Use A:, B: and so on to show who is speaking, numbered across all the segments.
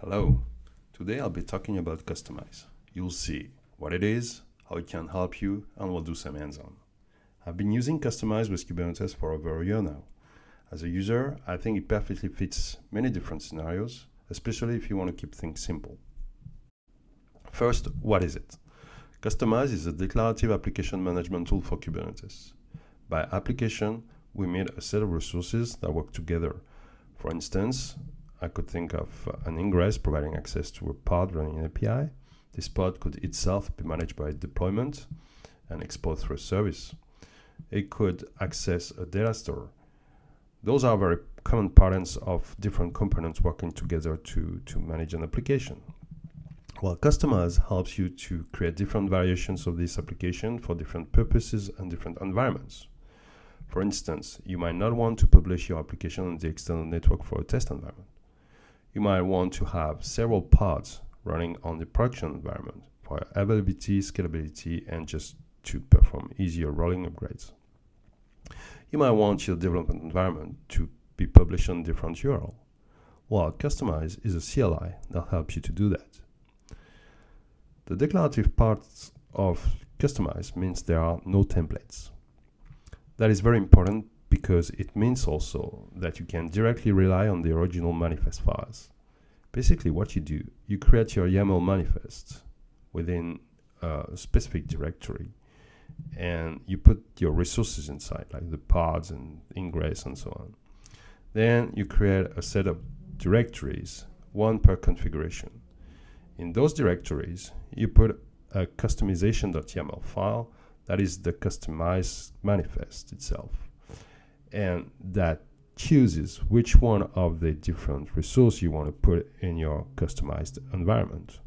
A: Hello. Today I'll be talking about Kustomize. You'll see what it is, how it can help you, and we'll do some hands-on. I've been using Kustomize with Kubernetes for over a year now. As a user, I think it perfectly fits many different scenarios, especially if you want to keep things simple. First, what is it? Kustomize is a declarative application management tool for Kubernetes. By application, we mean a set of resources that work together. For instance, I could think of an ingress providing access to a pod running an API. This pod could itself be managed by a deployment and exposed through a service. It could access a data store. Those are very common patterns of different components working together to, to manage an application. While Kustomize helps you to create different variations of this application for different purposes and different environments. For instance, you might not want to publish your application on the external network for a test environment. You might want to have several pods running on the production environment for availability, scalability, and just to perform easier rolling upgrades. You might want your development environment to be published on different URL, while Kustomize is a CLI that helps you to do that. The declarative parts of Kustomize means there are no templates. That is very important because it means also that you can directly rely on the original manifest files. Basically what you do, you create your YAML manifest within a specific directory and you put your resources inside like the pods and ingress and so on. Then you create a set of directories, one per configuration. In those directories, you put a kustomization.yaml file that is the customized manifest itself. And that chooses which one of the different resources you want to put in your customized environment.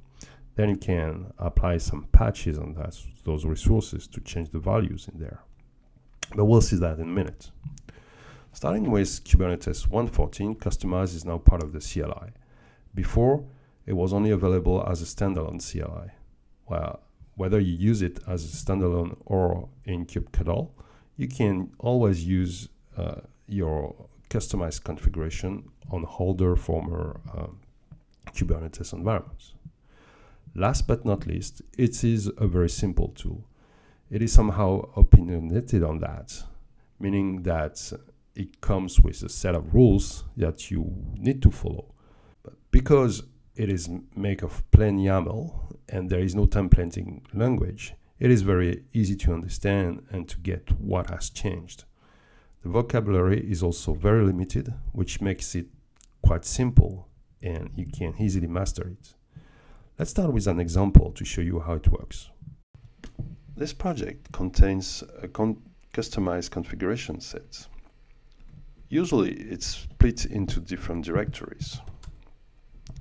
A: Then you can apply some patches on that, those resources to change the values in there. But we'll see that in a minute. Starting with Kubernetes 1.14, Kustomize is now part of the CLI. Before, it was only available as a standalone CLI. Well, whether you use it as a standalone or in kubectl, you can always use uh, your customized configuration on older former uh, Kubernetes environments. Last but not least, it is a very simple tool. It is somehow opinionated on that, meaning that it comes with a set of rules that you need to follow. But because it is made of plain YAML and there is no templating language, it is very easy to understand and to get what has changed. The vocabulary is also very limited, which makes it quite simple and you can easily master it. Let's start with an example to show you how it works. This project contains a con customized configuration set. Usually it's split into different directories.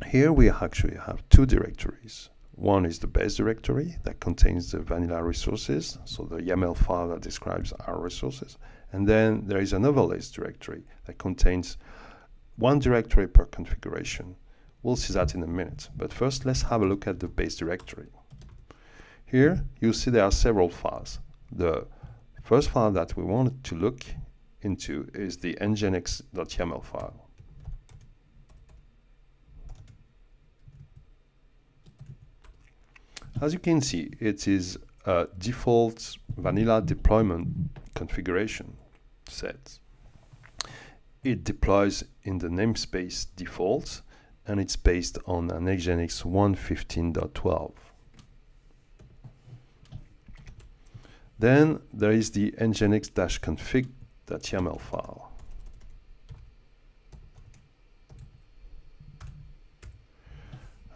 A: Here we actually have two directories. One is the base directory that contains the vanilla resources, so the YAML file that describes our resources. And then there is an overlays directory that contains one directory per configuration. We'll see that in a minute, but first let's have a look at the base directory. Here you see there are several files. The first file that we wanted to look into is the nginx.yaml file. As you can see, it is default vanilla deployment configuration set. It deploys in the namespace default and it's based on an Nginx 1.15.12. Then there is the nginx-config.yaml file.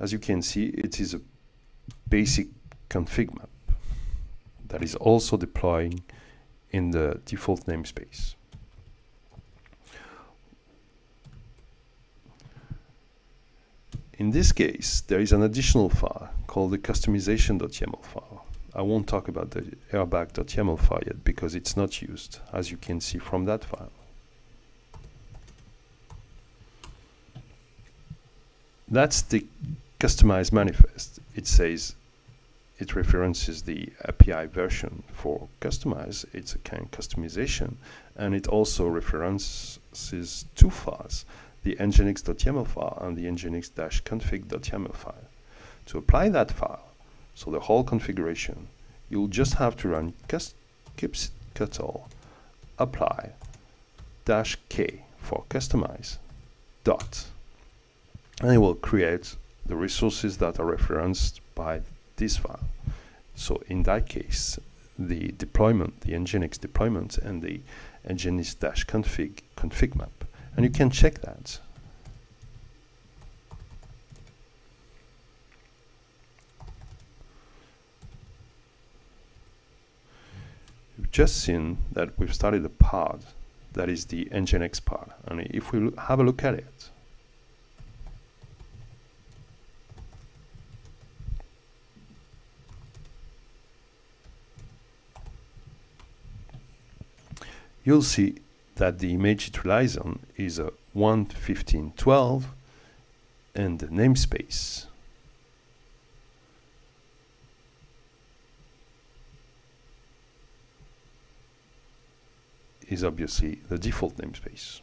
A: As you can see, it is a basic config map that is also deploying in the default namespace. In this case, there is an additional file called the kustomization.yaml file. I won't talk about the rbac.yaml file yet because it's not used, as you can see from that file. That's the customized manifest. It says it references the API version for Kustomize. It's a kind of Kustomization. And it also references two files the nginx.yaml file and the nginx-config.yaml file. To apply that file, so the whole configuration, you'll just have to run kubectl apply dash k for Kustomize dot and it will create the resources that are referenced by this file. So in that case, the deployment, the Nginx deployment and the nginx-config config map. And you can check that. You've just seen that we've started a pod that is the Nginx pod. And if we have a look at it, you'll see that the image it relies on is a 1.15.12 and the namespace is obviously the default namespace.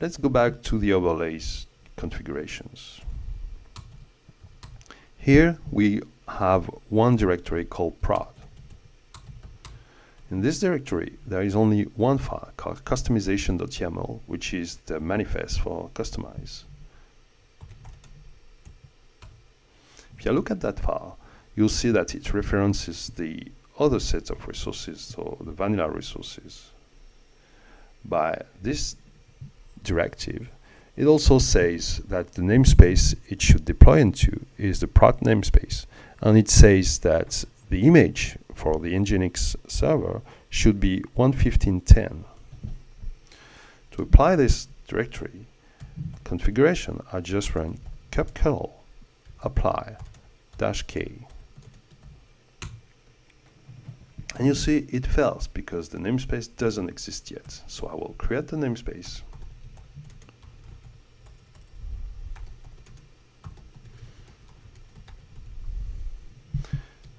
A: Let's go back to the overlays configurations. Here we have one directory called prod. In this directory, there is only one file called kustomization.yaml, which is the manifest for Kustomize. If you look at that file, you'll see that it references the other sets of resources, so the vanilla resources. By this directive, it also says that the namespace it should deploy into is the prod namespace. And it says that the image for the Nginx server should be 115.10. To apply this directory configuration, I just run kubectl apply dash k. And you see it fails because the namespace doesn't exist yet. So I will create the namespace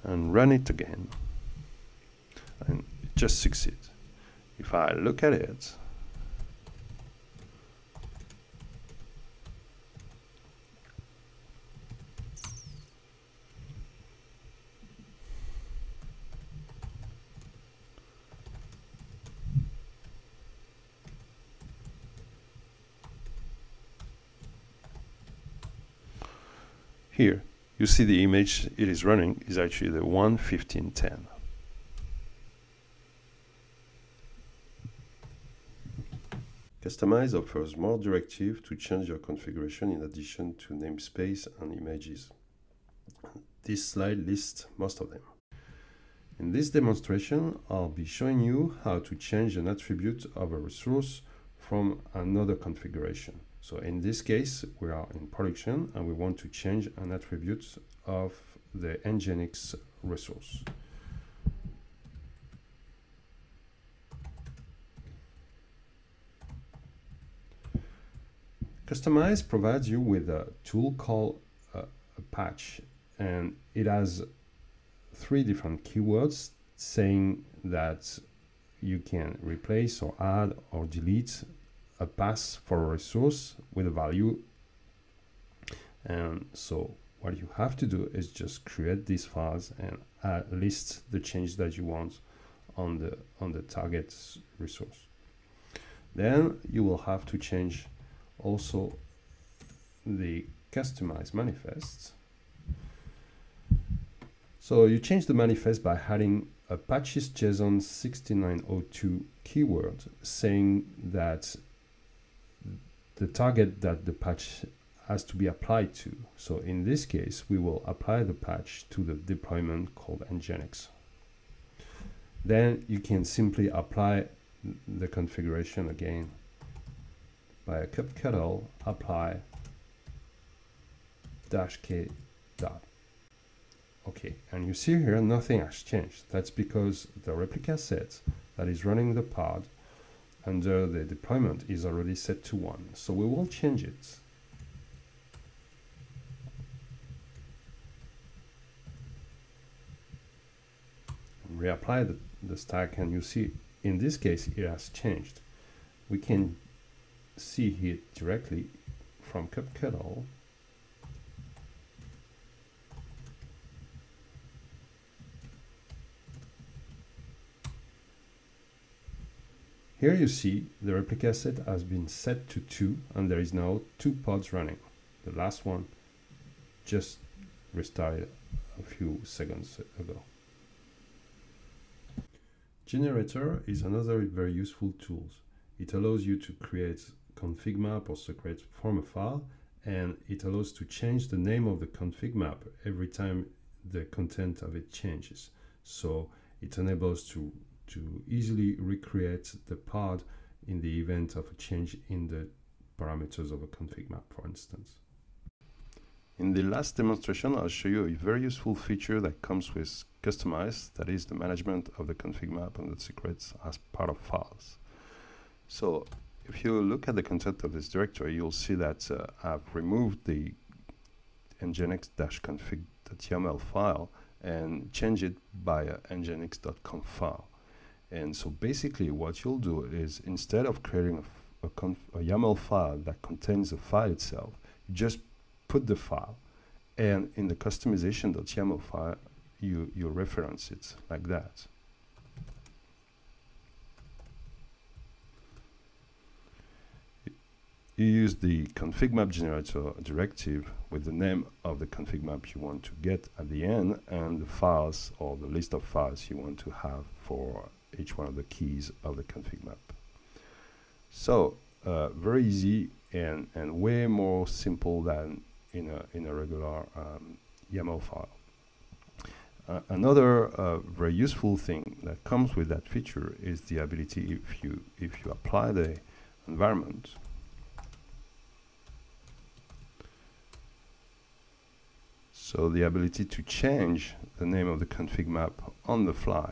A: and run it again and it just succeeds. If I look at it, here you see the image it is running is actually the 11510. Kustomize offers more directive to change your configuration in addition to namespace and images. This slide lists most of them. In this demonstration, I'll be showing you how to change an attribute of a resource from another configuration. So in this case, we are in production and we want to change an attribute of the Nginx resource. Kustomize provides you with a tool called uh, a patch and it has three different keywords saying that you can replace or add or delete a pass for a resource with a value. And so what you have to do is just create these files and uh, list the change that you want on the on the target resource. Then you will have to change also the Kustomize manifest. So you change the manifest by adding a patches JSON 6902 keyword saying that the target that the patch has to be applied to. So in this case, we will apply the patch to the deployment called Nginx. Then you can simply apply the configuration again by a kubectl apply dash k dot. Okay, and you see here nothing has changed. That's because the replica set that is running the pod under the deployment is already set to 1. So we will change it. Reapply the, the stack and you see in this case, it has changed. We can see here directly from kubectl Here you see the replica set has been set to 2 and there is now two pods running. The last one just restarted a few seconds ago. Generator is another very useful tool. It allows you to create config map or secret from a file and it allows to change the name of the config map every time the content of it changes. So it enables to to easily recreate the pod in the event of a change in the parameters of a config map, for instance. In the last demonstration, I'll show you a very useful feature that comes with Kustomize, that is the management of the config map and the secrets as part of files. So if you look at the content of this directory, you'll see that uh, I've removed the nginx-config.yaml file and changed it by a nginx.conf file. And so basically what you'll do is instead of creating a, a, a YAML file that contains the file itself, you just put the file and in the kustomization.yaml file, you, you reference it like that. You use the config map generator directive with the name of the config map you want to get at the end and the files or the list of files you want to have for each one of the keys of the config map. So uh, very easy and, and way more simple than in a, in a regular um, YAML file. Uh, another uh, very useful thing that comes with that feature is the ability if you if you apply the environment so the ability to change the name of the config map on the fly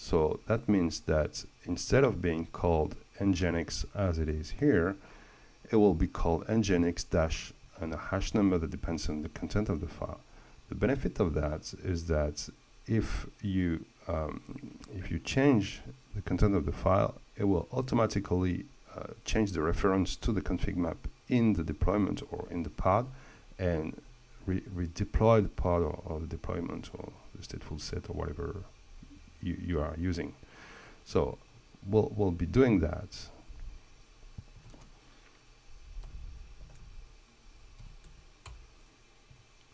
A: so that means that instead of being called nginx as it is here, it will be called nginx dash and a hash number that depends on the content of the file. The benefit of that is that if you um, if you change the content of the file, it will automatically uh, change the reference to the config map in the deployment or in the pod and re redeploy the pod or the deployment or the stateful set or whatever you, you are using. So we'll, we'll be doing that.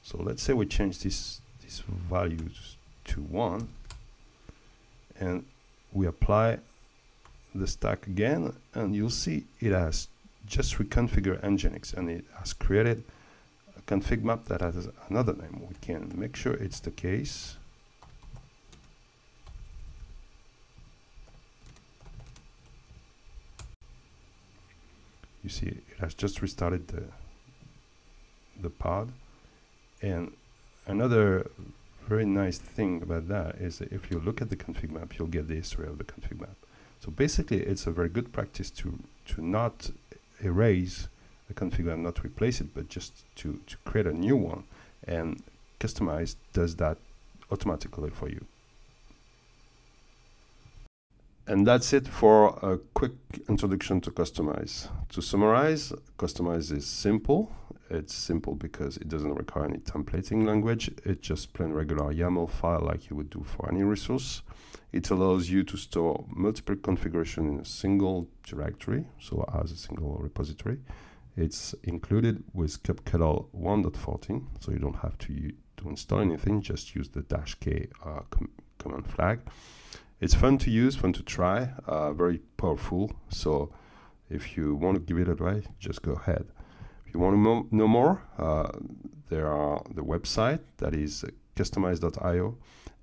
A: So let's say we change this these values to 1 and we apply the stack again and you'll see it has just reconfigured Nginx and it has created a config map that has another name. We can make sure it's the case you see it has just restarted the the pod. And another very nice thing about that is that if you look at the config map you'll get the history of the config map. So basically it's a very good practice to to not erase the config map not replace it but just to to create a new one and Kustomize does that automatically for you and that's it for a quick introduction to Kustomize. To summarize, Kustomize is simple. It's simple because it doesn't require any templating language. It's just plain regular YAML file like you would do for any resource. It allows you to store multiple configuration in a single directory, so as a single repository. It's included with kubectl 1.14, so you don't have to, to install anything, just use the dash k uh, com command flag. It's fun to use, fun to try, uh, very powerful. So if you want to give it a try, just go ahead. If you want to mo know more, uh, there are the website that is kustomize.io,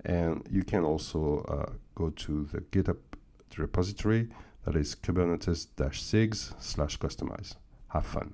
A: and you can also uh, go to the GitHub repository that is kubernetes-sigs slash kustomize. Have fun.